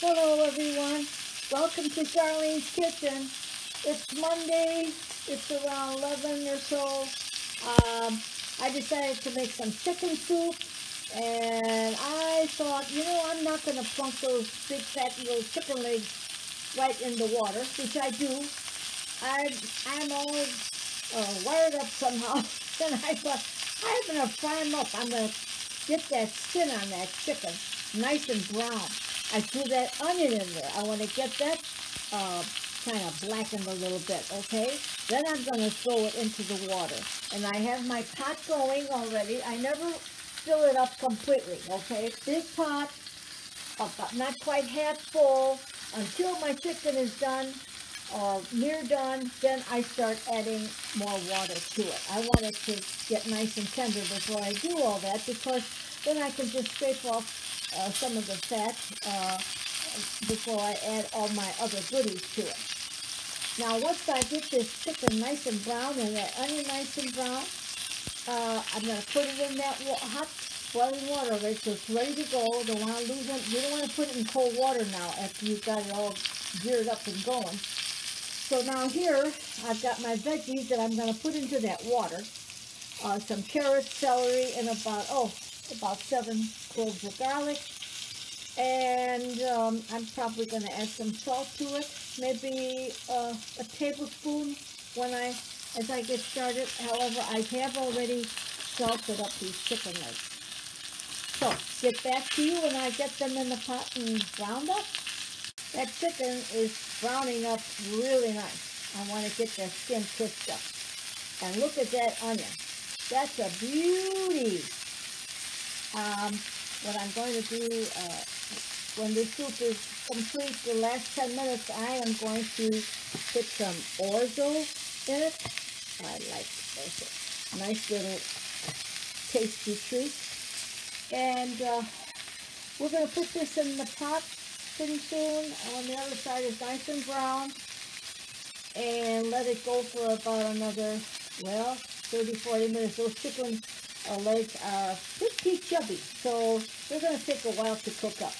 Hello everyone. Welcome to Charleen's Kitchen. It's Monday. It's around 11 or so. Um, I decided to make some chicken soup. And I thought, you know, I'm not going to plunk those big fat little chicken legs right in the water, which I do. I, I'm all uh, wired up somehow. and I thought, I'm going to fry them up. I'm going to get that skin on that chicken nice and brown. I threw that onion in there. I want to get that uh, kind of blackened a little bit, okay? Then I'm going to throw it into the water. And I have my pot going already. I never fill it up completely, okay? Big pot, about not quite half full. Until my chicken is done, or near done, then I start adding more water to it. I want it to get nice and tender before I do all that because then I can just scrape off uh, some of the fat uh, before I add all my other goodies to it. Now once I get this chicken nice and brown and that onion nice and brown, uh, I'm going to put it in that hot boiling water right so it's ready to go. Don't want to lose it. You don't want to put it in cold water now after you've got it all geared up and going. So now here, I've got my veggies that I'm going to put into that water. Uh, some carrots, celery, and about, oh, about seven cloves of garlic. And um, I'm probably going to add some salt to it, maybe uh, a tablespoon when I, as I get started. However, I have already salted up these chicken legs. So, get back to you when I get them in the pot and browned up. That chicken is browning up really nice. I want to get the skin crisped up. And look at that onion. That's a beauty. Um, what I'm going to do uh, when the soup is complete, the last 10 minutes, I am going to put some orzo in it. I like orzo. Nice little tasty treat. And uh, we're going to put this in the pot pretty soon. On the other side is nice and brown. And let it go for about another, well, 30, 40 minutes. Those chickens uh, legs are pretty chubby, so they're going to take a while to cook up.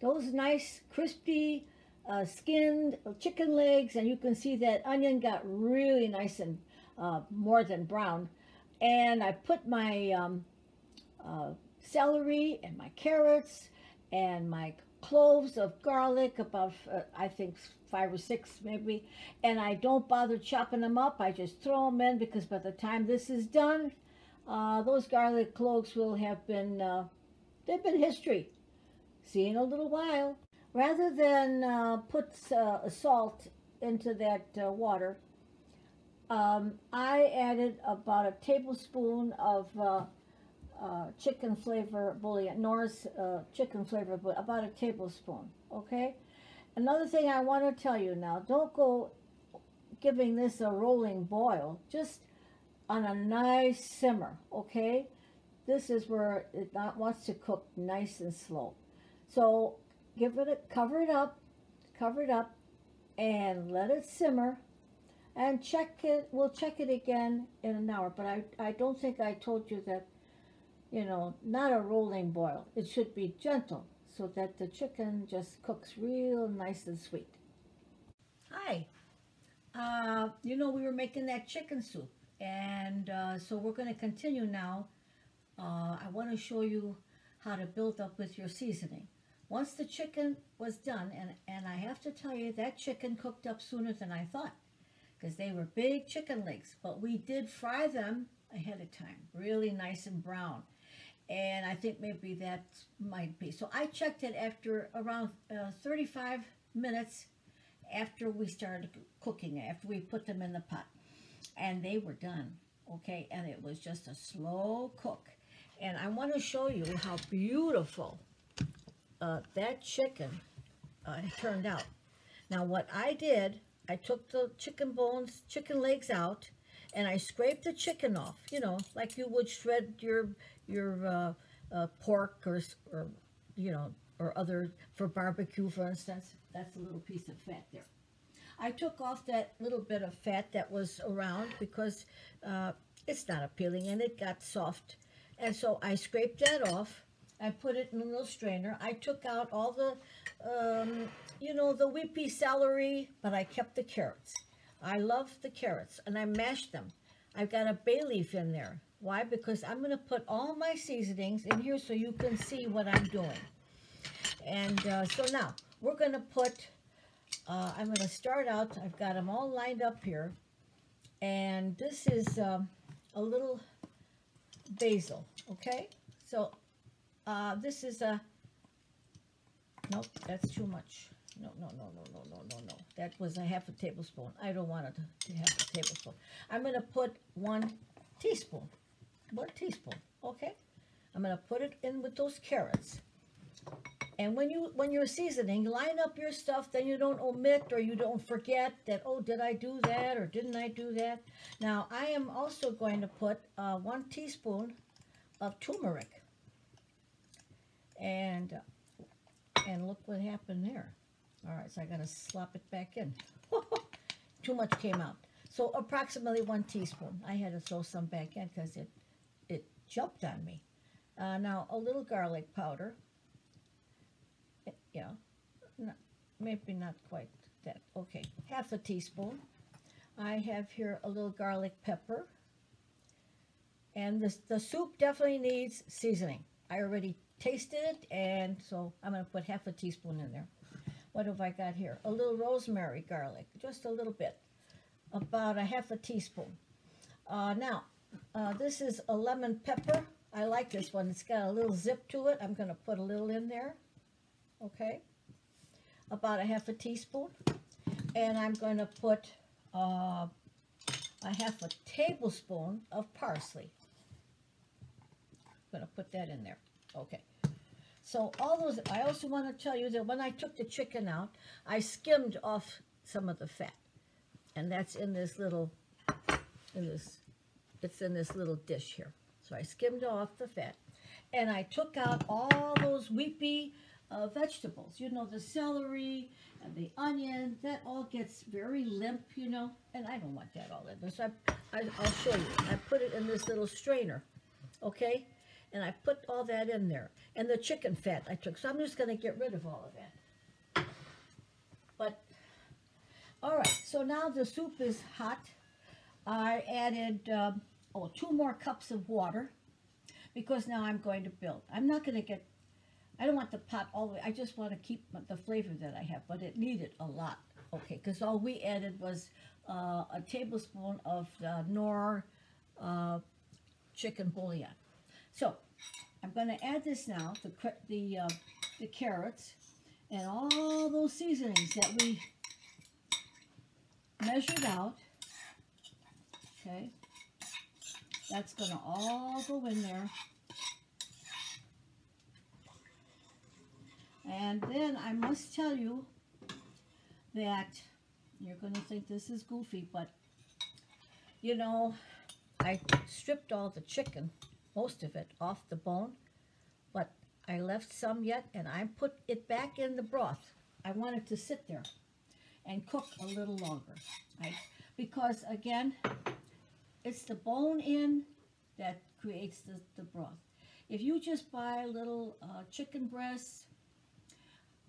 Those nice, crispy, uh, skinned chicken legs, and you can see that onion got really nice and uh, more than brown. And I put my um, uh, celery and my carrots and my cloves of garlic, about, uh, I think, five or six maybe. And I don't bother chopping them up. I just throw them in because by the time this is done, uh, those garlic cloves will have been, uh, they've been history. See in a little while. Rather than uh, put uh, salt into that uh, water, um, I added about a tablespoon of uh, chicken flavor bouillon, Knorr's chicken flavor, but about a tablespoon, okay? Another thing I want to tell you now, don't go giving this a rolling boil. Just on a nice simmer, okay? This is where it not wants to cook nice and slow. So give it a, cover it up, cover it up, and let it simmer. And check it, we'll check it again in an hour. But I, I don't think I told you that, you know, not a rolling boil. It should be gentle so that the chicken just cooks real nice and sweet. Hi. Uh, you know, we were making that chicken soup. And uh, so we're going to continue now. Uh, I want to show you how to build up with your seasoning. Once the chicken was done, and, and I have to tell you, that chicken cooked up sooner than I thought because they were big chicken legs, but we did fry them ahead of time, really nice and brown. And I think maybe that might be. So I checked it after around uh, 35 minutes after we started cooking, after we put them in the pot and they were done, okay? And it was just a slow cook. And I want to show you how beautiful uh, that chicken uh, turned out. Now, what I did, I took the chicken bones, chicken legs out, and I scraped the chicken off, you know, like you would shred your your uh, uh, pork or, or, you know, or other, for barbecue, for instance. That's a little piece of fat there. I took off that little bit of fat that was around because uh, it's not appealing and it got soft. And so I scraped that off I put it in a little strainer. I took out all the, um, you know, the weepy celery, but I kept the carrots. I love the carrots, and I mashed them. I've got a bay leaf in there. Why? Because I'm going to put all my seasonings in here so you can see what I'm doing. And uh, so now, we're going to put, uh, I'm going to start out, I've got them all lined up here. And this is um, a little basil, okay? So uh, this is a, nope, that's too much. No, no, no, no, no, no, no, no. That was a half a tablespoon. I don't want it to have a tablespoon. I'm going to put one teaspoon, one teaspoon, okay? I'm going to put it in with those carrots. And when you when you're seasoning, line up your stuff. Then you don't omit or you don't forget that. Oh, did I do that or didn't I do that? Now I am also going to put uh, one teaspoon of turmeric. And uh, and look what happened there. All right, so I gotta slop it back in. Too much came out. So approximately one teaspoon. I had to throw some back in because it it jumped on me. Uh, now a little garlic powder yeah, maybe not quite that. Okay, half a teaspoon. I have here a little garlic pepper. And this, the soup definitely needs seasoning. I already tasted it, and so I'm going to put half a teaspoon in there. What have I got here? A little rosemary garlic, just a little bit. About a half a teaspoon. Uh, now, uh, this is a lemon pepper. I like this one. It's got a little zip to it. I'm going to put a little in there okay? About a half a teaspoon. And I'm going to put uh, a half a tablespoon of parsley. I'm going to put that in there. Okay. So all those, I also want to tell you that when I took the chicken out, I skimmed off some of the fat. And that's in this little, in this, it's in this little dish here. So I skimmed off the fat. And I took out all those weepy, uh, vegetables. You know, the celery and the onion, that all gets very limp, you know, and I don't want that all in there. So I, I, I'll show you. I put it in this little strainer, okay? And I put all that in there. And the chicken fat I took. So I'm just going to get rid of all of that. But, all right. So now the soup is hot. I added, um, oh, two more cups of water because now I'm going to build. I'm not going to get I don't want the pot all the way. I just want to keep the flavor that I have, but it needed a lot. Okay, because all we added was uh, a tablespoon of the Knorr uh, chicken bouillon. So I'm going to add this now, the the uh, the carrots and all those seasonings that we measured out. Okay, that's going to all go in there. And then I must tell you that you're going to think this is goofy, but you know, I stripped all the chicken, most of it, off the bone, but I left some yet, and I put it back in the broth. I wanted to sit there and cook a little longer, right? Because, again, it's the bone in that creates the, the broth. If you just buy little uh, chicken breasts,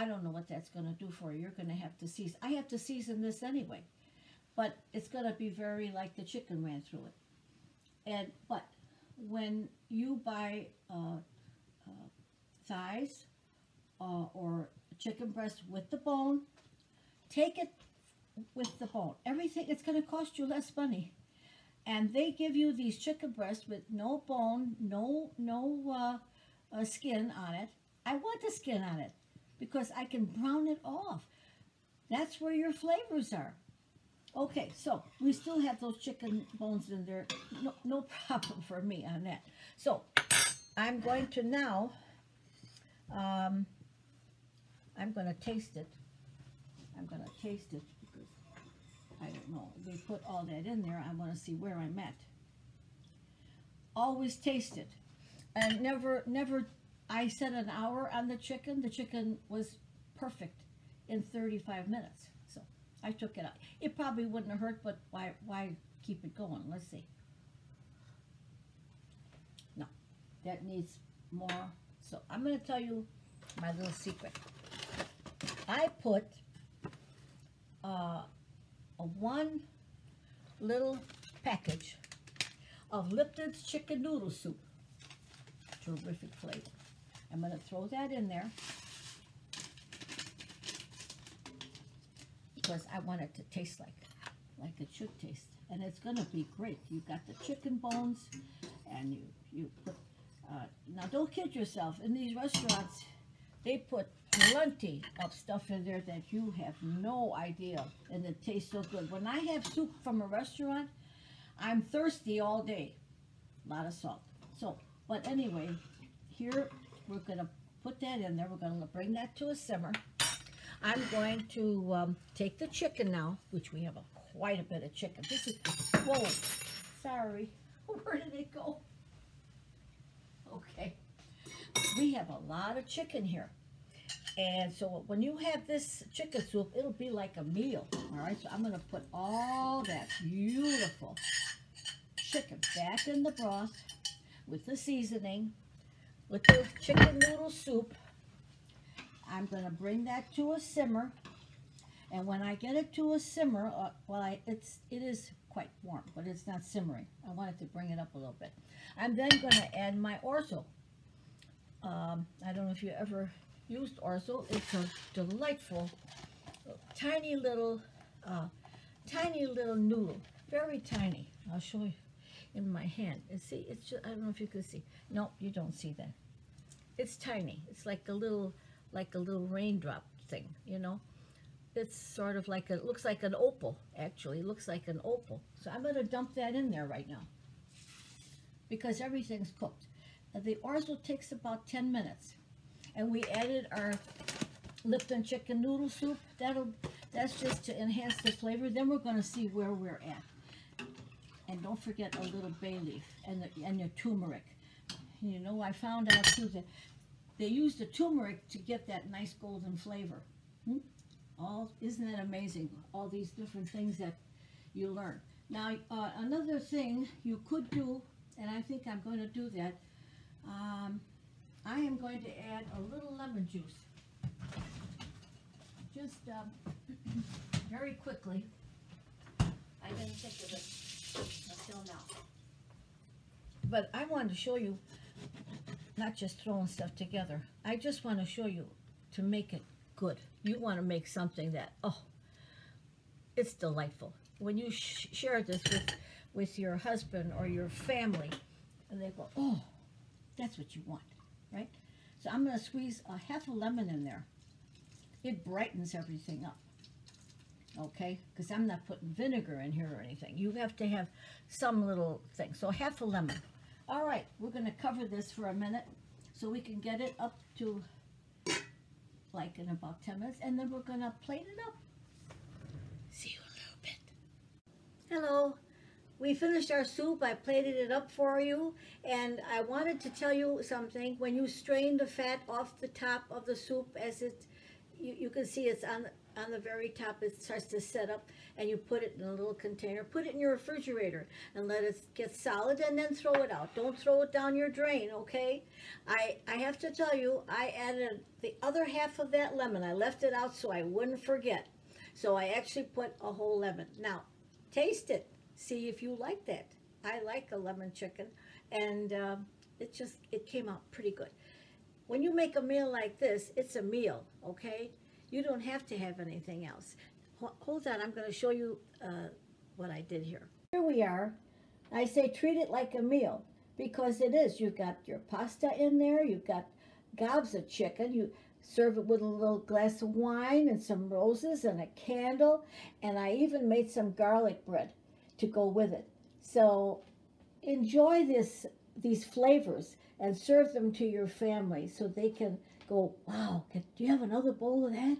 I don't know what that's going to do for you. You're going to have to season. I have to season this anyway. But it's going to be very like the chicken ran through it. And But when you buy uh, uh, thighs uh, or chicken breast with the bone, take it with the bone. Everything, it's going to cost you less money. And they give you these chicken breasts with no bone, no, no uh, uh, skin on it. I want the skin on it because I can brown it off. That's where your flavors are. Okay, so we still have those chicken bones in there. No, no problem for me on that. So I'm going to now, um, I'm going to taste it. I'm going to taste it because I don't know. They put all that in there. I want to see where I'm at. Always taste it. And never, never I set an hour on the chicken. The chicken was perfect in 35 minutes. So I took it out. It probably wouldn't have hurt, but why, why keep it going? Let's see. No, that needs more So I'm going to tell you my little secret. I put uh, a one little package of Lipton's chicken noodle soup. Terrific flavor. I'm going to throw that in there because I want it to taste like like it should taste. And it's going to be great. You've got the chicken bones and you, you put, uh, now don't kid yourself. In these restaurants, they put plenty of stuff in there that you have no idea and it tastes so good. When I have soup from a restaurant, I'm thirsty all day. A lot of salt. So, but anyway, here we're going to put that in there. We're going to bring that to a simmer. I'm going to um, take the chicken now, which we have a, quite a bit of chicken. This is, whoa, sorry. Where did it go? Okay. We have a lot of chicken here. And so when you have this chicken soup, it'll be like a meal. All right, so I'm going to put all that beautiful chicken back in the broth with the seasoning, with the chicken noodle soup. I'm going to bring that to a simmer. And when I get it to a simmer, uh, well, I, it's, it is quite warm, but it's not simmering. I wanted to bring it up a little bit. I'm then going to add my orzo. Um, I don't know if you ever used orzo. It's a delightful, tiny little, uh, tiny little noodle. Very tiny. I'll show you in my hand. And see, it's just, I don't know if you can see. No, you don't see that. It's tiny. It's like a little like a little raindrop thing, you know. It's sort of like a, it looks like an opal, actually. It looks like an opal. So I'm going to dump that in there right now because everything's cooked. The orzo takes about 10 minutes. And we added our Lipton chicken noodle soup. That'll, that's just to enhance the flavor. Then we're going to see where we're at. And don't forget a little bay leaf and, the, and your turmeric. You know, I found out too that they use the turmeric to get that nice golden flavor. Hmm? All Isn't that amazing? All these different things that you learn. Now, uh, another thing you could do, and I think I'm going to do that, um, I am going to add a little lemon juice. Just um, very quickly. I didn't think of it until now. But I wanted to show you not just throwing stuff together. I just want to show you to make it good. You want to make something that, oh, it's delightful. When you sh share this with, with your husband or your family, and they go, oh, that's what you want, right? So I'm going to squeeze a half a lemon in there. It brightens everything up, okay? Because I'm not putting vinegar in here or anything. You have to have some little thing. So half a lemon. All right, we're going to cover this for a minute so we can get it up to like in about 10 minutes and then we're going to plate it up. See you a little bit. Hello. We finished our soup. I plated it up for you and I wanted to tell you something. When you strain the fat off the top of the soup as it, you, you can see it's on on the very top it starts to set up and you put it in a little container put it in your refrigerator and let it get solid and then throw it out. Don't throw it down your drain okay? I I have to tell you I added the other half of that lemon. I left it out so I wouldn't forget. So I actually put a whole lemon. Now taste it. See if you like that. I like a lemon chicken and uh, it just it came out pretty good. When you make a meal like this it's a meal okay you don't have to have anything else. Hold on, I'm going to show you uh, what I did here. Here we are. I say treat it like a meal because it is. You've got your pasta in there. You've got gobs of chicken. You serve it with a little glass of wine and some roses and a candle. And I even made some garlic bread to go with it. So enjoy this these flavors and serve them to your family so they can go, wow, do you have another bowl of that?